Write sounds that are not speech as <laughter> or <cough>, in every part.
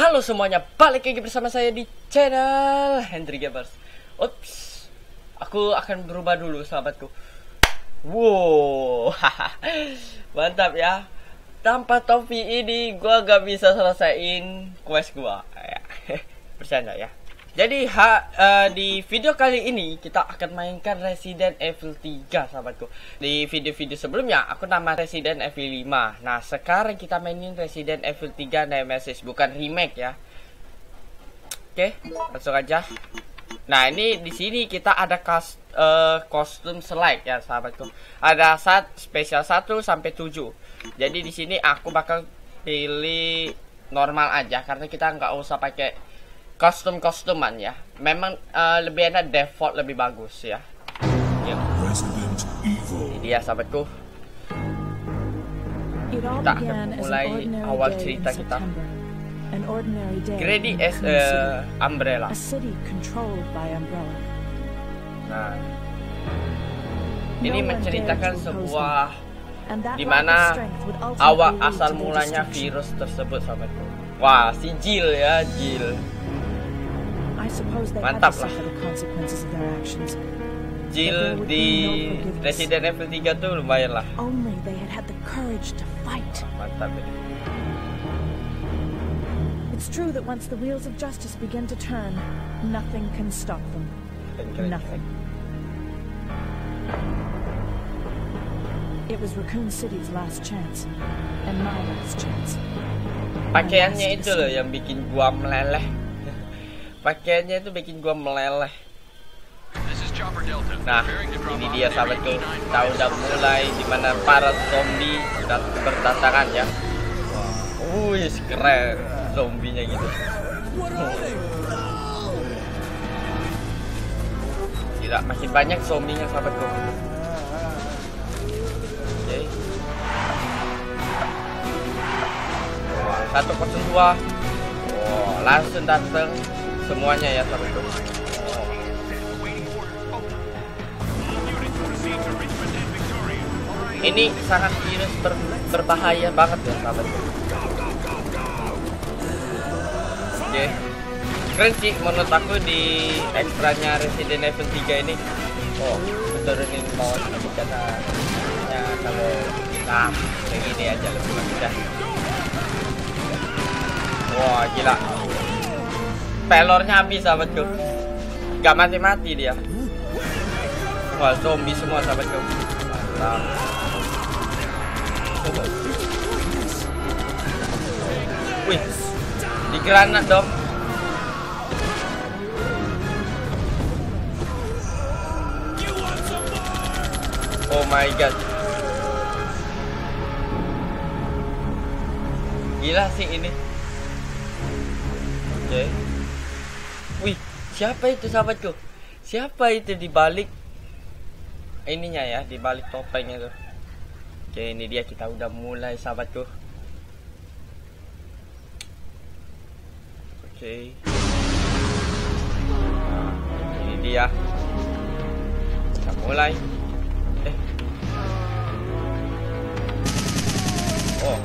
Halo semuanya, balik lagi bersama saya di channel Hendry Gamers. Ups, aku akan berubah dulu sahabatku. Wow, <laughs> mantap ya. Tanpa topi ini, gua gak bisa selesaiin quest gua. <laughs> Bercanda ya. Jadi ha, uh, di video kali ini kita akan mainkan Resident Evil 3 sahabatku. Di video-video sebelumnya aku nama Resident Evil 5 Nah sekarang kita mainin Resident Evil 3 Nemesis bukan remake ya. Oke langsung aja. Nah ini di sini kita ada kas, uh, kostum slide ya sahabatku. Ada saat spesial 1 sampai 7 Jadi di sini aku bakal pilih normal aja karena kita nggak usah pakai kostum-kostuman ya. Memang uh, lebih enak default lebih bagus ya. Yuk. Ini dia sahabatku. Kita akan mulai awal cerita kita. Grady as a umbrella. Nah, ini menceritakan sebuah di mana awal asal mulanya virus tersebut sahabatku. Wah, si Jill ya, Jill. Mantap lah. Jill di Resident Evil 3 tuh lumayan lah. Ah, mantap ini. It's true that once the wheels of justice begin to turn, nothing can stop them. Nothing. It was Raccoon City's last chance, and my last chance. Pakaiannya itu loh yang bikin gua meleleh. Pakaiannya itu bikin gua meleleh. Nah ini dia sahabatku kita udah mulai di mana para zombie udah berdatangan ya. Wih keren zombinya gitu. Tidak makin banyak zombinya sahabatku oke. Satu kosong dua. Oh, langsung datang semuanya ya sahabat ini sangat virus ber, berbahaya banget ya sahabat. Oke. Okay. keren sih menurut aku di ekstranya Resident Evil 3 ini. Oh turunin mau karena ya kalau kita kayak gini aja lebih mudah. Wah gila pelornya habis sahabatku gak mati-mati dia. Wah zombie semua sahabatku mantap wih di granat dong. Oh my god. Gila sih ini. Oke. okay. Siapa itu sahabatku? Siapa itu di balik ininya ya, di balik topengnya tuh. Oke, ini dia kita udah mulai sahabatku. Oke. Nah, ini dia. Kita mulai. Eh. Oh,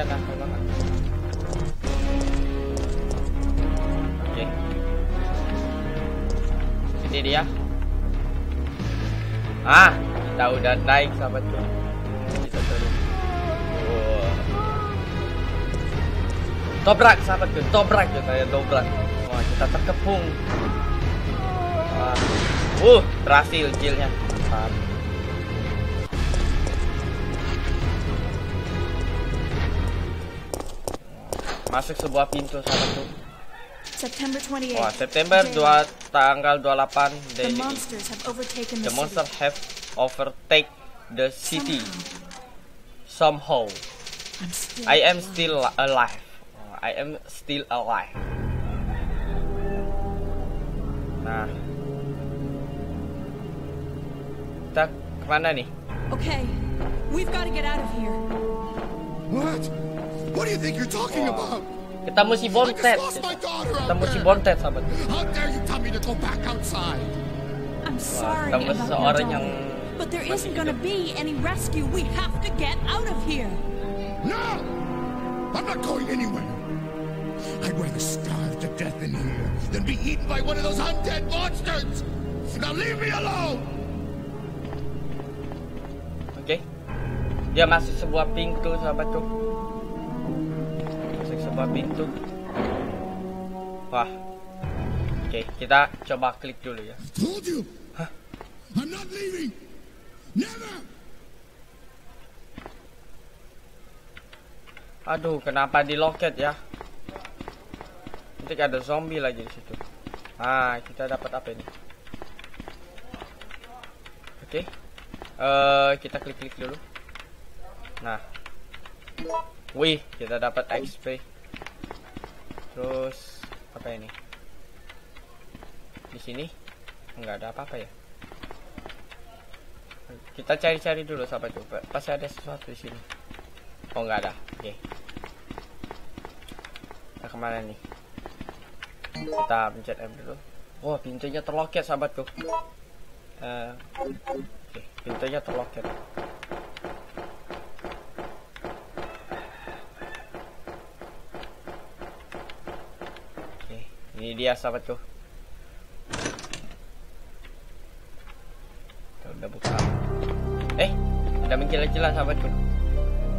doyan nakal banget oke. Ini dia. Ah kita udah naik sahabatku kita turun wow. sahabatku dobrak kita ya dobrak wah kita terkepung. Wah. Uh berhasil jilnya. Mantap masuk sebuah pintu sahabatku. September 28. Wah, September 2 tanggal 28 daily. The monsters have overtaken the, the monster have overtake the city. Somehow. I am still alive. I am still alive. Nah. Kita ke mana nih? Okay, we've got to get out of here. What? What do you think you're talking about? Ketemu si I Bontet. just lost my daughter out Ketemu si there. Bontet sahabatku. How dare you tell me to go back outside? I'm sorry ketemu about your seseorang daughter, yang but there masih isn't going to hidup. be any rescue. We have to get out of here. No! I'm not going anywhere. I'd rather starve to death in here than be eaten by one of those undead monsters. Now leave me alone. Oke. Dia masuk sebuah pintu sahabatku. Sebuah pintu. Wah. Oke, kita coba klik dulu ya. Aduh, kenapa di loket ya? Nanti ada zombie lagi di situ. Ah, kita dapat apa ini? Oke. Eh, kita klik-klik dulu. Nah. Wih, kita dapat XP. Terus apa ini? Di sini enggak ada apa-apa ya. Kita cari-cari dulu sahabat tuh. Pasti ada sesuatu di sini. Oh nggak ada. Oke. Kita ke mana nih? Kita pencet M dulu. Wah pintunya terloket sahabatku. Eh, Oke, pintunya terloket. Dia sahabatku. Kita udah buka. Eh, udah menjelas-jelas sahabatku.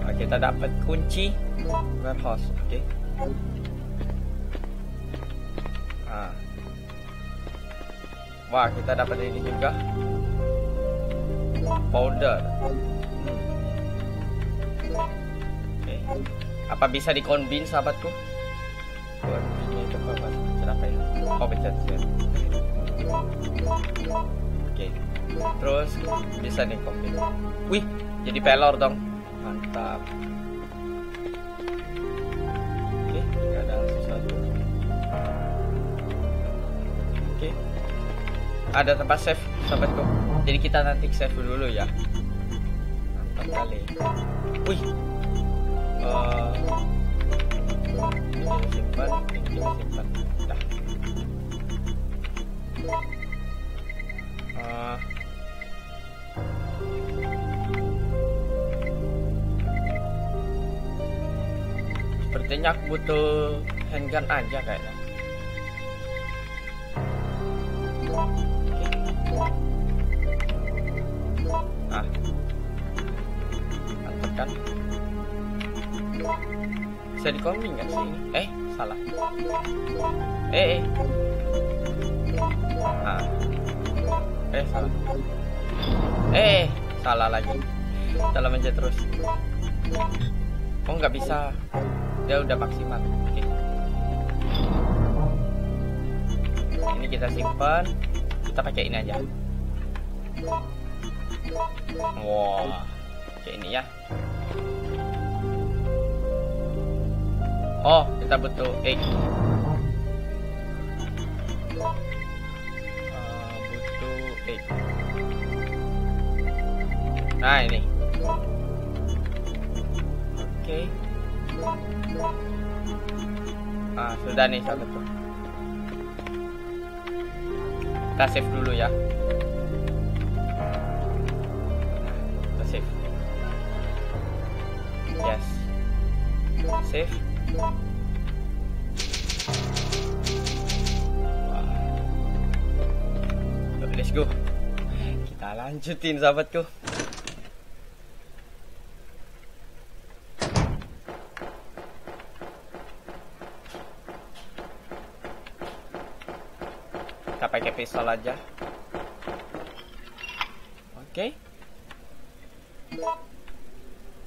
Nah, kita dapat kunci warehouse, oke. Nah. Wah, kita dapat ini juga. Powder. Oke. Apa bisa dikombin sahabatku? Buat ini itu apa? Kenapa ya? Oke. Terus bisa dikombin. Wih, jadi pelor dong. Mantap. Oke, nggak ada sesuatu. Oke. Ada tempat save sahabatku. Jadi kita nanti save dulu ya. Mantap kali. Wih. Eh, ini simpan, ini simpan. Eh, Sepertinya aku butuh handgun aja kayaknya. Ah. Mantap? Bisa dikombin nggak sih ini? Eh, salah. Eh, eh. Ah. Eh, salah. Eh, salah lagi. Salah mencet terus. Oh, nggak bisa. Dia udah maksimal. Oke. Ini kita simpan. Kita pakai ini aja. Wah, kayak ini ya. Oh, kita butuh egg. Egg. Nah ini. Oke. Ah sudah nih satu tuh. Kita save dulu ya. Kita save. Yes. Save. Go. Kita lanjutin sahabatku. Kita pakai pistol aja. Oke.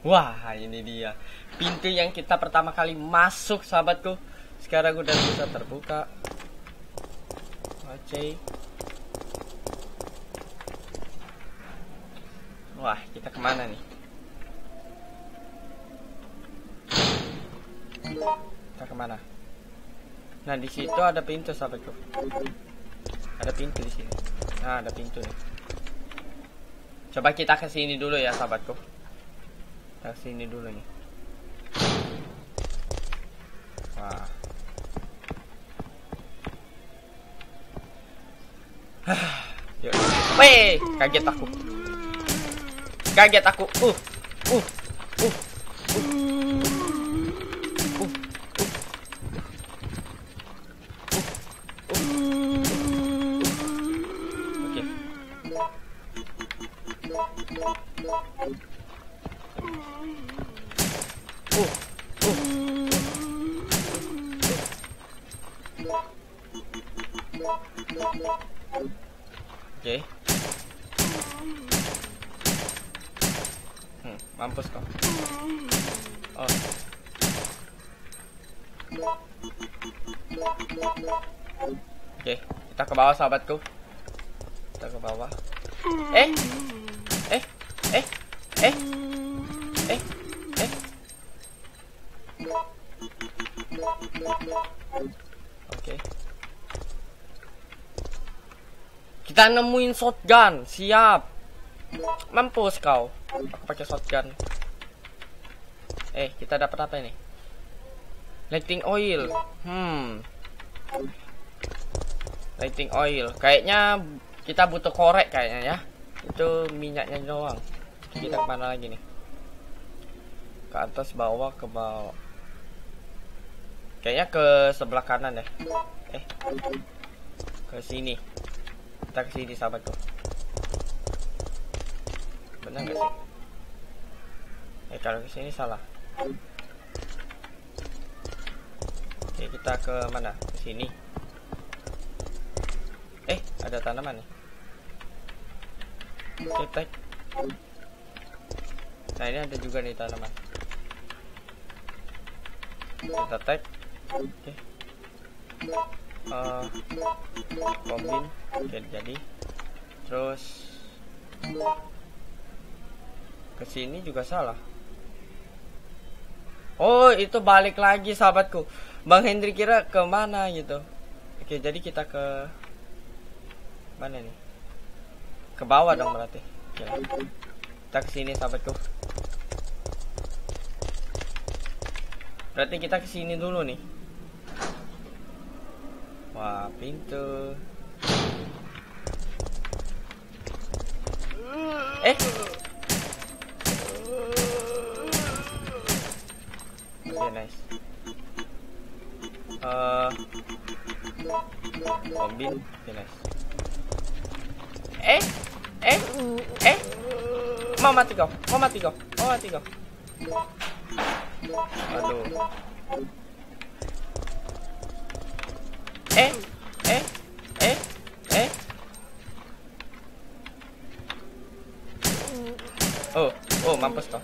Wah, ini dia. Pintu yang kita pertama kali masuk, sahabatku. Sekarang udah bisa terbuka. Oke. Wah, kita ke mana nih? Kita ke mana? Nah, di situ ada pintu, sahabatku. Ada pintu di sini. Nah, ada pintu nih. Coba kita ke sini dulu ya, sahabatku. Kita ke sini dulu nih. Wah. <sighs> Yuk. Weh, kaget aku. Kaget aku. Uh. Uh. Uh. Uh. Oke, kita ke bawah sahabatku. Kita ke bawah. Eh. Eh. Eh. Eh. Eh. Eh. Oke. Kita nemuin shotgun, siap. Mampus kau. Aku pakai shotgun. Eh, kita dapat apa ini? Lighting oil. Hmm. Lighting oil. Kayaknya kita butuh korek kayaknya ya. Itu minyaknya doang. Kita ke mana lagi nih? Ke atas, bawah, ke bawah. Kayaknya ke sebelah kanan deh. Eh. Ke sini. Kita ke sini sahabatku. Benar gak sih? Eh kalau ke sini salah. Oke, kita ke mana? Ke sini. Eh, ada tanaman nih. Oke, tek. Nah, ini ada juga nih tanaman. Kita tag. Oke. Eh, kombin. Oke, jadi. Terus ke sini juga salah. Oh, itu balik lagi sahabatku. Bang Hendri kira ke mana gitu. Oke, jadi kita ke mana nih? Ke bawah dong berarti. Oke. Kita ke sini sahabatku. Berarti kita ke sini dulu nih. Wah, pintu. Eh, Oke, nice. Eh, kombin, oke nice. Eh, eh, eh, mau mati kau, mau mati kau, mau mati kau. Aduh. Eh, eh, eh, eh. Oh, oh, mampus kau.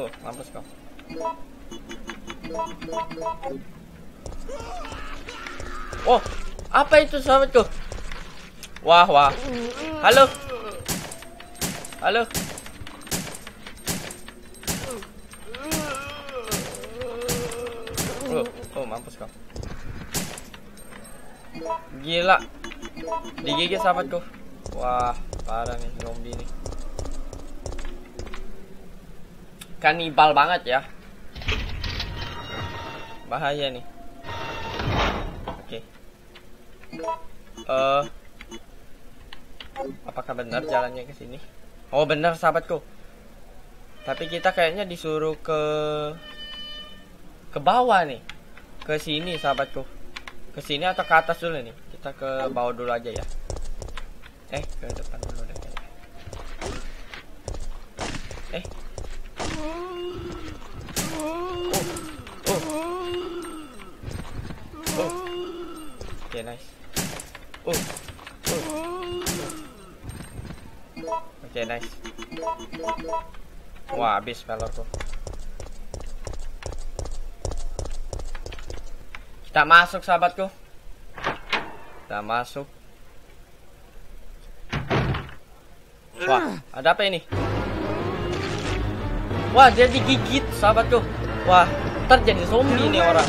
Oh, mampus kau. Oh, apa itu sahabatku? Wah, wah. Halo. Halo. Oh, oh, mampus kau. Gila. Digigit sahabatku. Wah, parah nih zombie nih. Kanibal banget ya. Bahaya nih. Oke. Eh Apakah benar jalannya ke sini? Oh, benar sahabatku. Tapi kita kayaknya disuruh ke ke bawah nih. Ke sini sahabatku. Ke sini atau ke atas dulu nih? Kita ke bawah dulu aja ya. Eh, ke depan dulu deh. Eh. Oh. Nice. Oh. Nice. Wah, habis pelorku. Kita masuk, sahabatku. Kita masuk. Wah, ada apa ini? Wah, dia digigit, sahabatku. Wah, ntar jadi zombie nih orang.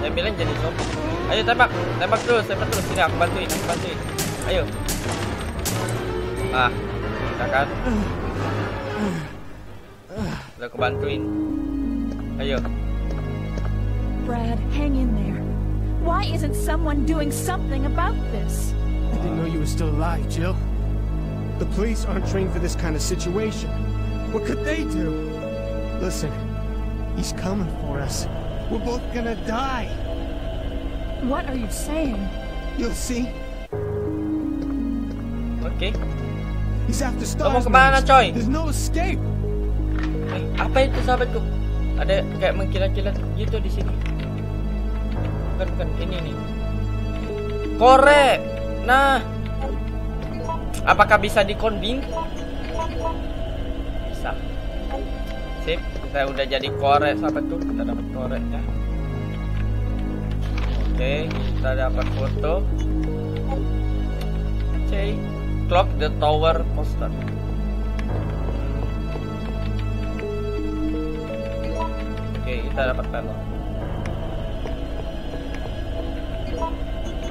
Saya bilang jadi zombie. Ayo tembak, tembak terus, tembak terus. Sini aku bantuin, aku bantuin. Ayo. Ah, kita kan. Udah kebantuin. Ayo. Brad, hang in there. Why isn't someone doing something about this? I didn't know you were still alive, Jill. The police aren't trained for this kind of situation. What could they do? Listen, he's coming for us. We're both gonna die. What are you saying? You'll see. Oke. He's after Kamu stars. ke mana, coy? There's no escape. Eh, apa itu sahabatku? Ada kayak mengkilat-kilat gitu di sini. Bukan, bukan. Ini nih. Korek. Nah. Apakah bisa dikombing? Bisa. Sip saya udah jadi korek apa tuh. Kita dapat koreknya. Oke kita dapat foto. Oke clock the tower poster. Oke kita dapat pelok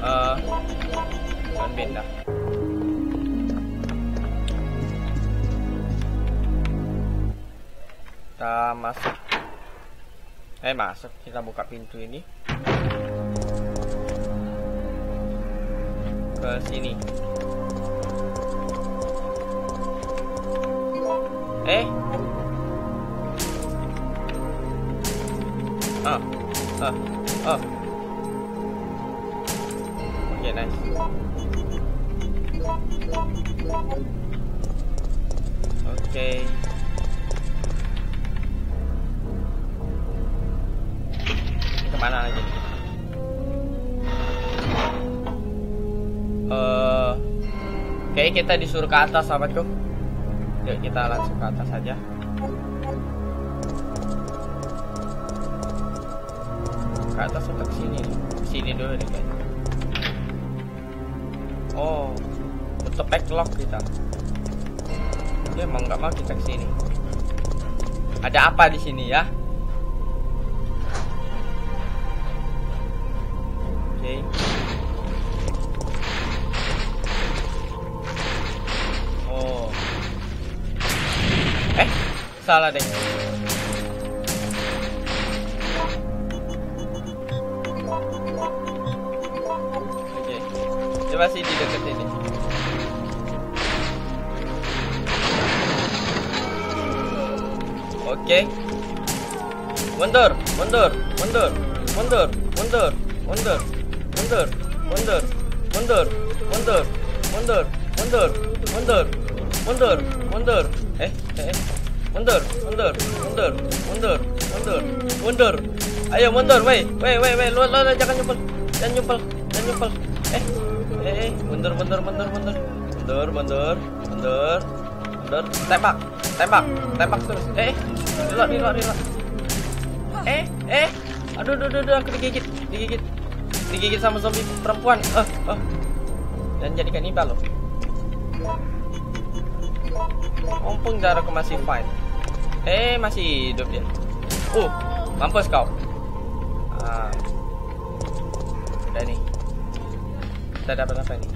uh, pindah Kita masuk. Eh, masuk. Kita buka pintu ini. Ke sini. Eh, Ah, ah, ah. Oke, nice. Oke. Ke mana kita disuruh ke atas, sahabatku. Yuk kita langsung ke atas saja. ke atas atau ke sini? Sini dulu nih kayaknya. Oh, untuk backlog kita. Dia emang nggak mau kita ke sini. Ada apa di sini ya? Salah deh. Oke. Coba sih di dekat ini. Oke. Mundur, mundur, mundur, mundur, mundur, mundur, mundur, mundur, mundur, mundur, mundur, mundur, mundur, mundur, mundur. Eh, eh, eh. Mundur, mundur, mundur, mundur, mundur, mundur. Ayo mundur, weh, weh, weh, lu, lu, lu, jangan nyumpel, jangan nyumpel, jangan nyumpel. Eh, eh, eh, mundur, mundur, mundur, mundur, mundur, mundur, mundur, mundur. Tembak, tembak, tembak terus. Eh, reload, reload, reload. Eh, eh, aduh, aduh, aduh, aduh, aku digigit, digigit, digigit sama zombie perempuan. Eh, eh. Dan jadi kanibal loh. Mumpung darahku masih fine. Eh, masih hidup dia. Uh, mampus kau. Ah. Udah nih. Kita dapat apa nih?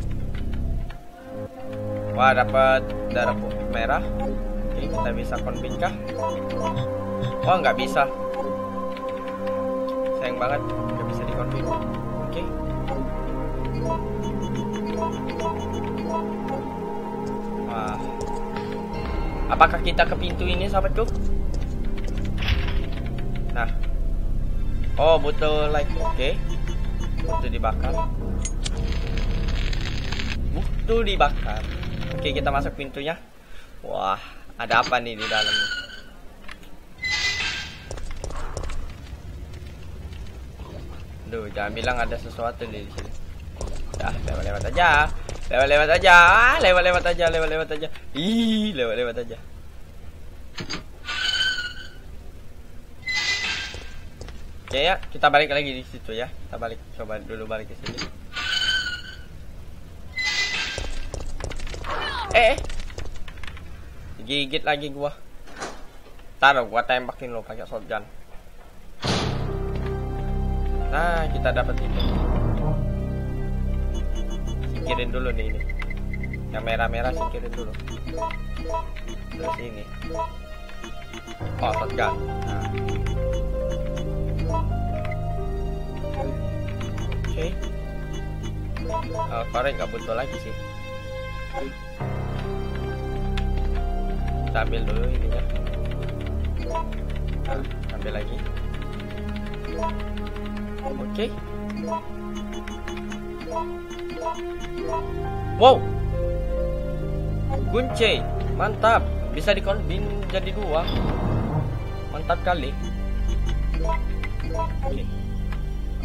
Wah, dapat darah merah. Oke, kita bisa konflik kah? Oh, nggak bisa. Sayang banget, nggak bisa dikonflik. Apakah kita ke pintu ini, sahabatku? Nah. Oh, butuh light. Oke. Butuh dibakar. Butuh dibakar. Oke, kita masuk pintunya. Wah, ada apa nih di dalam? Duh, jangan bilang ada sesuatu di sini. Dah, lewat-lewat aja. Lewat-lewat aja. Ah, lewat-lewat aja, lewat-lewat aja. Ih, lewat-lewat aja. Oke ya, kita balik lagi di situ ya. Kita balik, coba dulu balik ke sini. Eh, eh. gigit lagi gua. Taruh gua tembakin lo pakai shotgun. Nah, kita dapat ini. Singkirin dulu nih ini. yang merah-merah singkirin dulu terus ini oh shotgun nah. oke okay. uh, korek nggak butuh lagi sih kita ambil dulu ininya nah, ambil lagi oke okay. Wow. Kunci. Mantap. Bisa dikombin jadi dua. Mantap kali. Okay.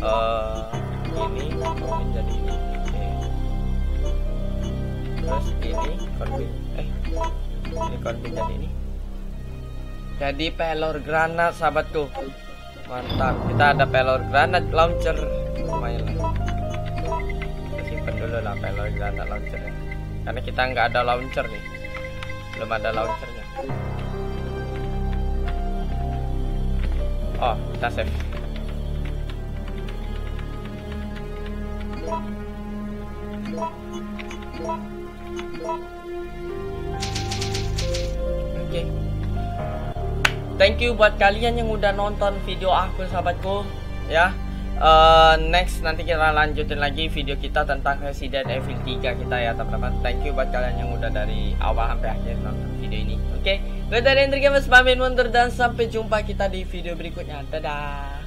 uh, ini kombin jadi ini. Okay. terus ini kombin eh ini kombin jadi ini. Jadi pelor granat sahabatku. Mantap. Kita ada pelor granat launcher dulu lah pelor granat launcher ya. karena kita nggak ada launcher nih belum ada launchernya oh kita save Oke. Okay. Thank you buat kalian yang udah nonton video aku sahabatku ya. Uh, next nanti kita lanjutin lagi video kita tentang Resident Evil 3 kita ya teman-teman. Thank you buat kalian yang udah dari awal sampai akhir nonton video ini. Oke. Okay? Gue dari Hendrik Gamers pamit mundur dan sampai jumpa kita di video berikutnya. Dadah.